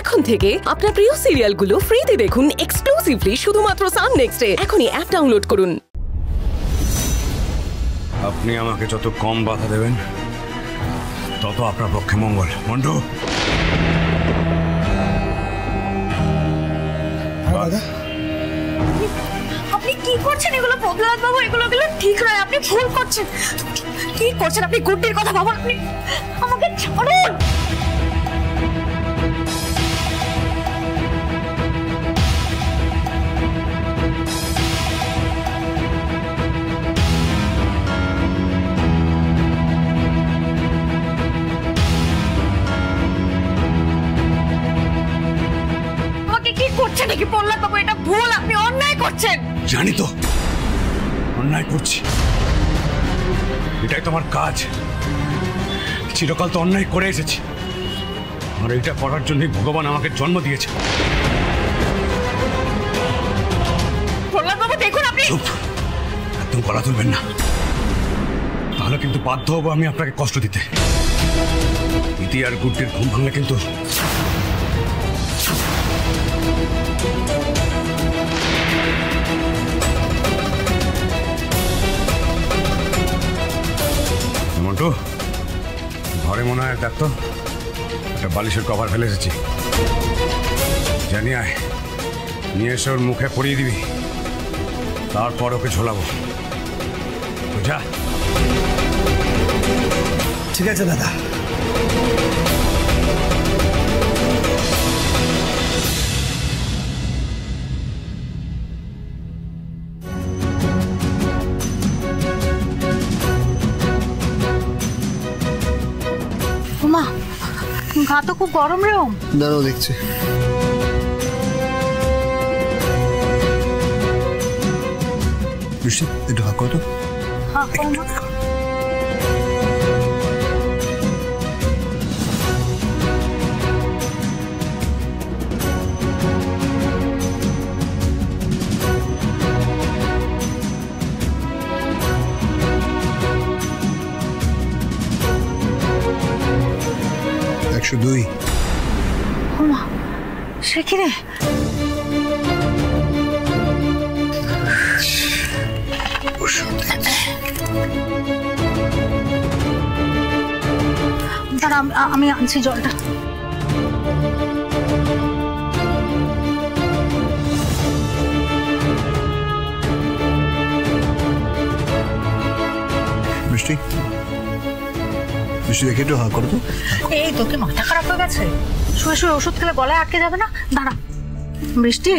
এখন থেকে আপনার প্রিয় সিরিয়ালগুলো ফ্রিতে দেখুন এক্সক্লুসিভলি শুধুমাত্র সান নেক্সটে এখনই অ্যাপ ডাউনলোড করুন। আপনি আমাকে যত কম বাধা দেবেন তত আপনার পক্ষে মঙ্গল। মন্টু? দাদা। আপনি কি করছেন? এগুলো প্রহ্লাদ বাবু এগুলো এগুলো ঠিক নয়। আপনি ভুল করছেন। কি করছেন? আপনি গুড্ডির কথা ভাবুন। আপনি আমাকে ছাড়ুন। করছেন নাকি প্রহ্লাদ বাবু এটা ভুল আপনি অন্যায় করছেন। জানি তো। অন্যায় করছি। এটাই তোমার কাজ। চিরকাল তো অন্যায় করে এসেছি। আর এটা করার জন্যই ভগবান আমাকে জন্ম দিয়েছে। প্রহ্লাদ বাবু দেখুন আপনি। চুপ। একদম গলা তুলবেন না। তাহলে কিন্তু বাধ্য হব আমি আপনাকে কষ্ট দিতে। ইতি আর গুড্ডির ঘুম ভাঙলে কিন্তু মন্টু ঘরে মনে হয় দেখ একটা বালিশের কভার ফেলে এসেছি। জানি আয়, নিয়ে এসে ওর মুখে পরিয়ে দিবি। তারপর ওকে ঝোলাবো। বুঝা ঠিক আছে দাদা। গা তো খুব গরম রে ওম। দাঁড়াও দেখছি। বৃষ্টি একটু হাক তো। একশো দুই। সে কি রে? দাঁড়া আমি- আনছি জলটা। বৃষ্টি বৃষ্টি দেখে একটু হাক করো এই তোকে মাথা খারাপ হয়ে গেছে? শুয়ে শুয়ে ওষুধ খেলে গলায় আটকে যাবে না? দাঁড়া। বৃষ্টি